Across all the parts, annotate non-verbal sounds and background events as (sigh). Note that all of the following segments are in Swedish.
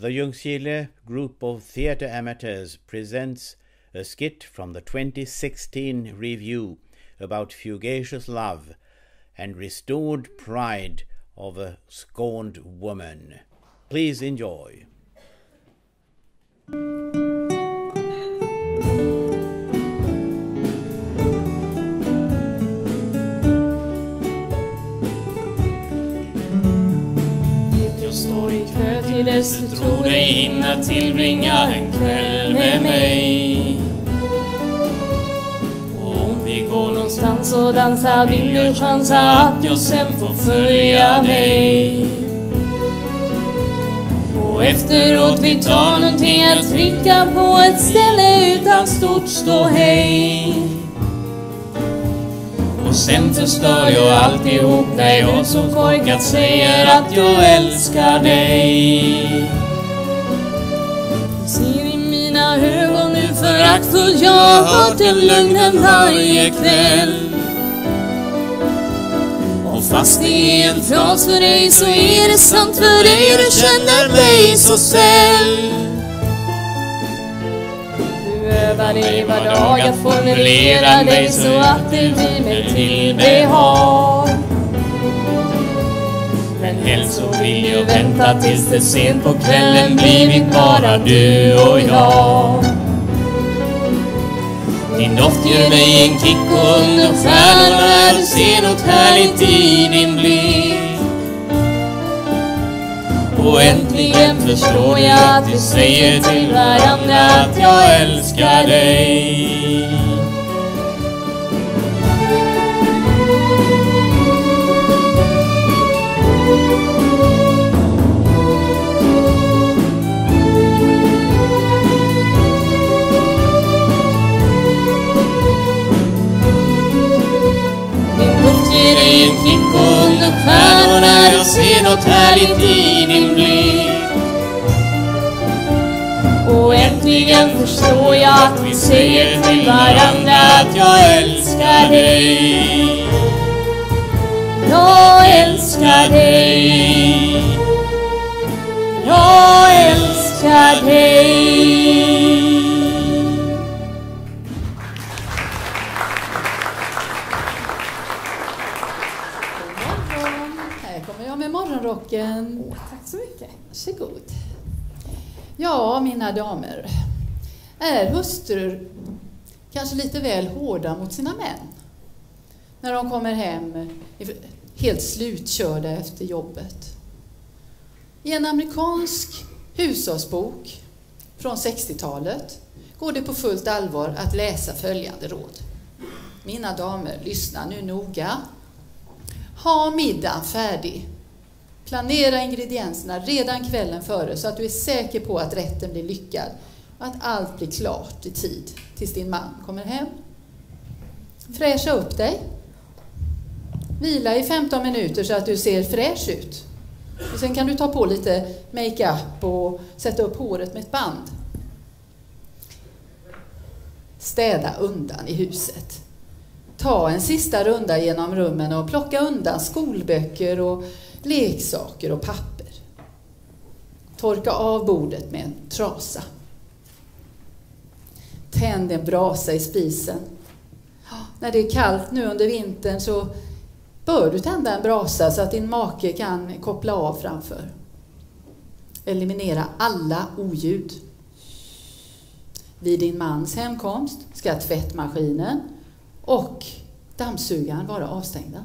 The Ljungskile Group of Theatre Amateurs presents a skit from the 2016 review about fugacious love and restored pride of a scorned woman. Please enjoy. Kö du tror dig hinna tillbringa en kväll med mig. Och om vi går någonstans och dansar vill du chansa att jag sen får följa dig. Och efteråt vi tar någonting att dricka på ett ställe utan stort ståhej. Och sen förstör jag alltihop när jag som korkat säger att jag älskar dig. Du ser i mina ögon hur föraktfull jag har hört den lögnen varje kväll. Och fast det är en fras för dig så är det sant för dig du känner mig så säll. Övar dig var dag att formulera dig så att det blir mig till behag. Men helst så vill jag vänta tills det sent på kvällen blivit bara du och jag. Din doft ger mig en kick och under stjärnorna du ser något härligt i din blick. Äntligen förstår jag att vi säger till varandra att jag älskar dig. Något härligt i din blick. Och äntligen förstår jag att vi säger till varandra att jag älskar dig. Jag älskar dig. Jag älskar dig. Varsågod. Ja, mina damer. Är hustrur kanske lite väl hårda mot sina män? När de kommer hem helt slutkörda efter jobbet. I en amerikansk hushållsbok från 60-talet går det på fullt allvar att läsa följande råd. Mina damer, lyssna nu noga. Ha middagen färdig. Planera ingredienserna redan kvällen före så att du är säker på att rätten blir lyckad och att allt blir klart i tid tills din man kommer hem. Fräscha upp dig. Vila i 15 minuter så att du ser fräsch ut. Och sen kan du ta på lite makeup och sätta upp håret med ett band. Städa undan i huset. Ta en sista runda genom rummen och plocka undan skolböcker och leksaker och papper. Torka av bordet med en trasa. Tänd en brasa i spisen. Ah, när det är kallt nu under vintern så bör du tända en brasa så att din make kan koppla av framför. Eliminera alla oljud. Vid din mans hemkomst ska tvättmaskinen och dammsugaren vara avstängda.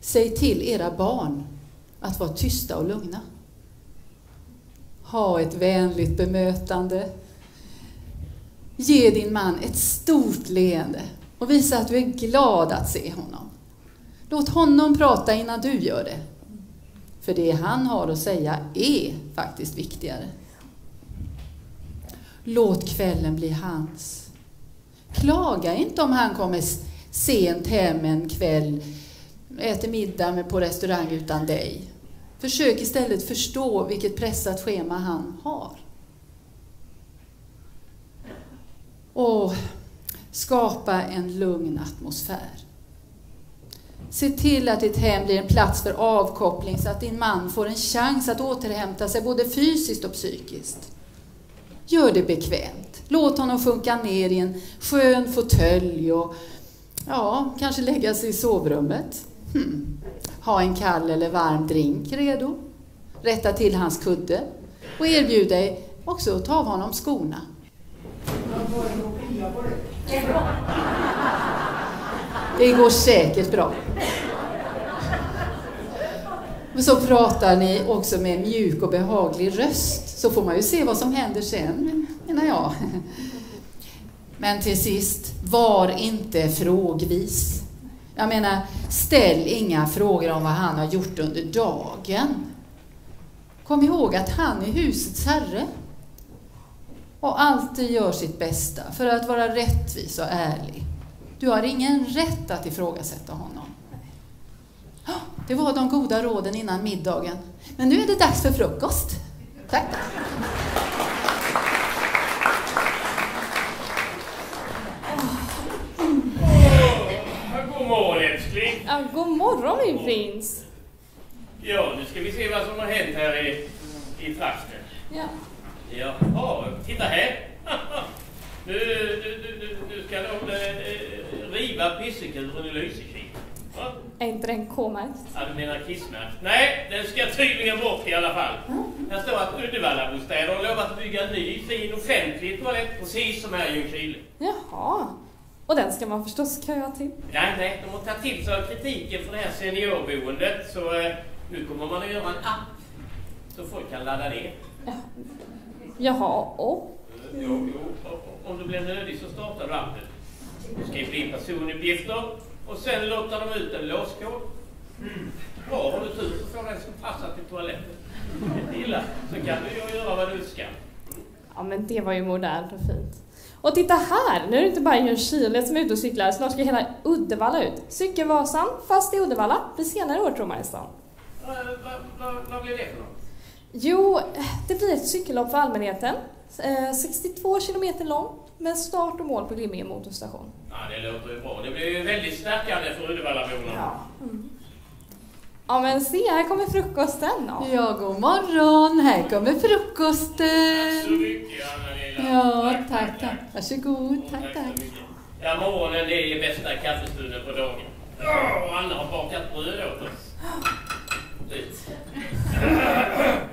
Säg till era barn att vara tysta och lugna. Ha ett vänligt bemötande. Ge din man ett stort leende och visa att du är glad att se honom. Låt honom prata innan du gör det. För det han har att säga är faktiskt viktigare. Låt kvällen bli hans. Klaga inte om han kommer sent hem en kväll, äter middag på restaurang utan dig. Försök istället förstå vilket pressat schema han har. Och skapa en lugn atmosfär. Se till att ditt hem blir en plats för avkoppling så att din man får en chans att återhämta sig både fysiskt och psykiskt. Gör det bekvämt. Låt honom sjunka ner i en skön fåtölj och ja, kanske lägga sig i sovrummet. Hmm. Ha en kall eller varm drink redo. Rätta till hans kudde och erbjud dig också att ta av honom skorna. Det går säkert bra. Men så pratar ni också med mjuk och behaglig röst, så får man ju se vad som händer sen, menar jag. Men till sist, var inte frågvis. Jag menar, ställ inga frågor om vad han har gjort under dagen. Kom ihåg att han är husets herre och alltid gör sitt bästa för att vara rättvis och ärlig. Du har ingen rätt att ifrågasätta honom. Ah, det var de goda råden innan middagen. Men nu är det dags för frukost. Tack. God morgon älskling. Ja, god morgon min prins. Ja, nu ska vi se vad som har hänt här i, i trakten. Ja. Jaha, titta här. (laughs) Nu, nu, nu, nu ska de eh, riva pissekuren i Lysekil. Va? Är inte den K-märkt? Ja, du menar kissmärkt? Nej, den ska tydligen bort i alla fall. Här står att Uddevallabostäder har lovat att bygga en ny fin offentlig toalett precis som här i Ljungskile. Jaha. Och den ska man förstås köa till. Nej, nej, de har tagit till sig av kritiken för det här seniorboendet så eh, nu kommer man att göra en app så folk kan ladda ner. Jaha, och? Jo, jo, o- om du blir nödig så startar du appen. Du skriver in personuppgifter och sen lottar de ut en låskod. Bra, har du tur så får den som passar till toaletten. Inte illa, så kan du ju göra vad du ska. Ja men det var ju modernt och fint. Och titta här! Nu är det inte bara Ljungskile som är ute och cyklar, snart ska hela Uddevalla ut. Cykelvasan, fast i Uddevalla, blir senare år tror man i stan. Vad va, va, vad blir det för något? Jo, det blir ett cykellopp för allmänheten. Eh, 62 kilometer långt med start och mål på Glimminge motorstation. Ja, det låter ju bra. Det blir ju väldigt stärkande för Uddevallaborna. Ja men se, här kommer frukosten. Ja. Ja, god morgon. Här kommer Tack så frukosten. mycket, Ja, tack, tack. Varsågod. Tack, tack. Ja, morgonen det är bästa kaffestunden på dagen. Och Anna har bakat bröd åt oss.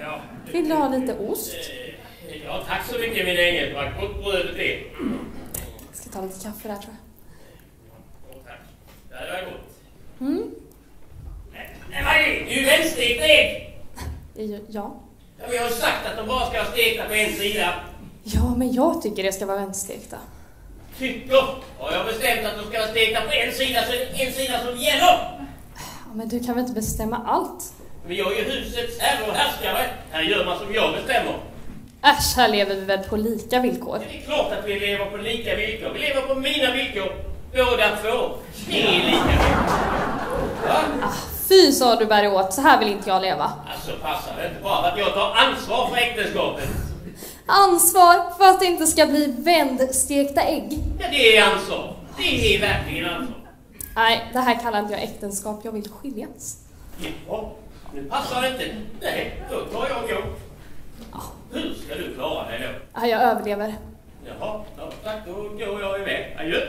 Ja. Vill du ha lite ost? Ja, tack så mycket min ängel. Vad gott brödet är. Jag ska ta lite kaffe där tror jag. Åh, tack. Ja, det var gott. Mm. Nej, nej, vad är det? Det är ju välstekt ägg! Ja. Ja, Vi har ju sagt att de bara ska vara stekta på en sida. Ja, men jag tycker det ska vara vänsterstekta. Tycker. Har jag bestämt att de ska vara stekta på en sida så är det en sida som gäller. Ja, men du kan väl inte bestämma allt? Men jag är ju husets herre och härskare. Här gör man som jag bestämmer. Äsch, här lever vi väl på lika villkor? Det är klart att vi lever på lika villkor. Vi lever på mina villkor. Båda två. Det är lika villkor. Ah, fy sa du bär åt, så här vill inte jag leva. Alltså passar det inte bara att jag tar ansvar för äktenskapet. Ansvar för att det inte ska bli vändstekta ägg. Ja, det är ansvar. Det är verkligen ansvar. Nej, det här kallar inte jag äktenskap, jag vill skiljas. Jaha, nu passar det inte. Nej, då tar jag och går. Hur ska du klara dig då? Ja, jag överlever. Jaha, ja, tack. Då går jag iväg. Adjö.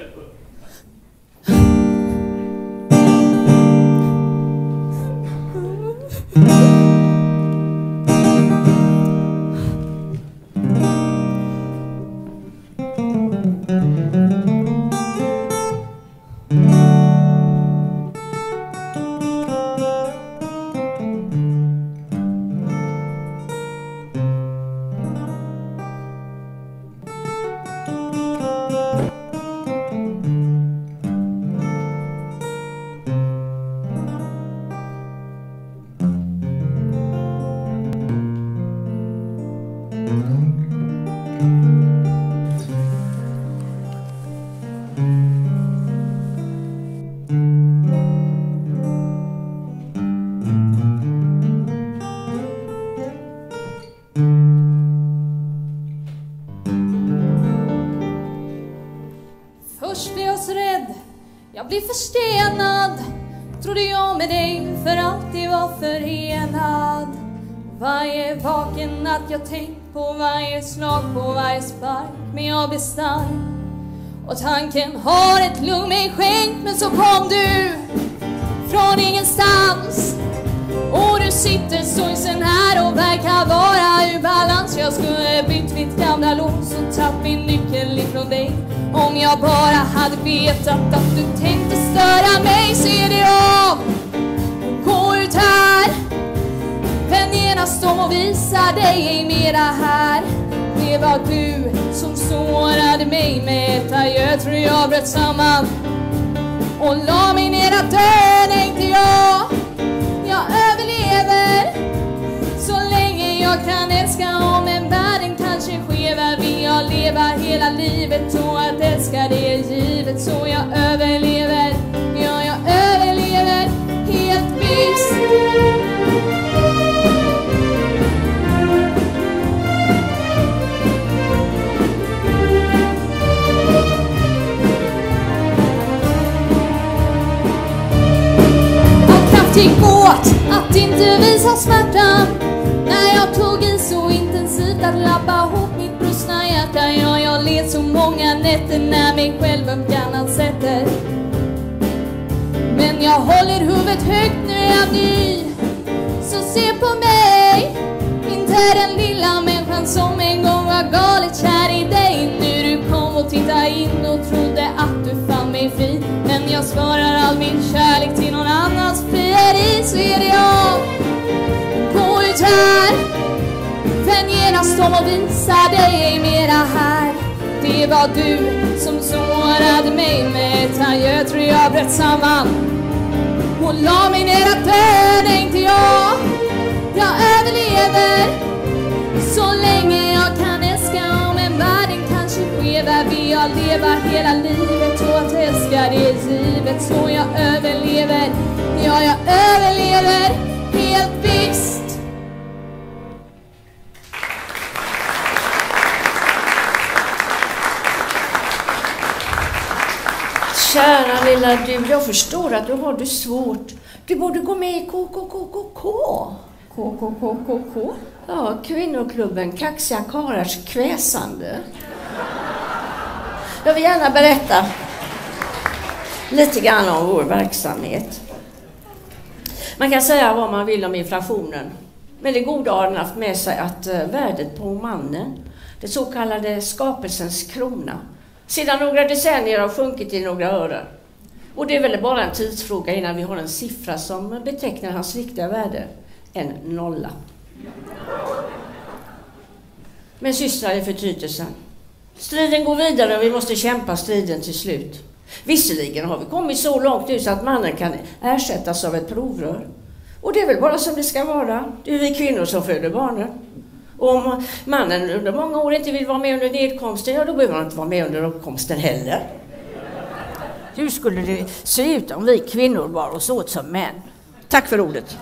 Först blir jag så rädd, jag blir förstenad. trodde jag med dig för alltid var förenad. Varje vaken natt jag tänkt på varje slag, på varje spark, men jag blev stark. Och tanken har ett lugn mig skänkt, men så kom du från ingenstans. Och du sitter sorgsen här och verkar vara ur. Jag skulle bytt mitt gamla lås och tagit min nyckel ifrån dig. Om jag bara hade vetat att du tänkte störa mig, så är det av. Gå ut här. Vänd genast om och visa dig ej mera här. Det var du som sårade mig med ett adjö, tror jag bröt samman och la mig ner att dö, tänkte jag. Jag överlever så länge jag kan älska hela livet och att älska det är givet så jag överlever. Ja, jag överlever helt visst. All kraft gick åt att inte visa smärtan När jag tog i så intensivt att lappa ihop hjärta Ja, jag led så många nätter när mig själv ömkan sätter. Men jag håller huvudet högt, nu är jag ny Så se på mig. Inte den lilla människan som en gång var galet kär i dig. Nu du kom och tittade in och trodde att du fann mig fri. Men jag svarar all min kärlek till någon annans frieri Så är det jag Gå ut här. Vänd genast och visa dig ej mera här. Det var du som sårade mig med ett adjö Tror jag bröt samman. Och la mig ner att dö, tänkte jag. Jag överlever så länge jag kan älska. Om en världen kanske skevar vill jag leva hela livet och att älska det är givet så jag överlever. Ja, jag överlever. Lilla du, jag förstår att du har det svårt. Du borde gå med i KKKKK. KKKKK Ja, kvinnoklubben Kaxiga karlars kväsande. Jag vill gärna berätta lite grann om vår verksamhet. Man kan säga vad man vill om inflationen. Men det goda har den haft med sig att eh, värdet på mannen, det så kallade skapelsens krona, sedan några decennier har sjunkit i några ören. Och det är väl bara en tidsfråga innan vi har en siffra som betecknar hans riktiga värde, en nolla. Men systrar i förtrytelsen. Striden går vidare och vi måste kämpa striden till slut. Visserligen har vi kommit så långt nu så att mannen kan ersättas av ett provrör. Och det är väl bara som det ska vara. Det är vi kvinnor som föder barnen. Och om mannen under många år inte vill vara med under nedkomsten, ja då behöver han inte vara med under uppkomsten heller. Hur skulle det se ut om vi kvinnor bar oss åt som män? Tack för ordet.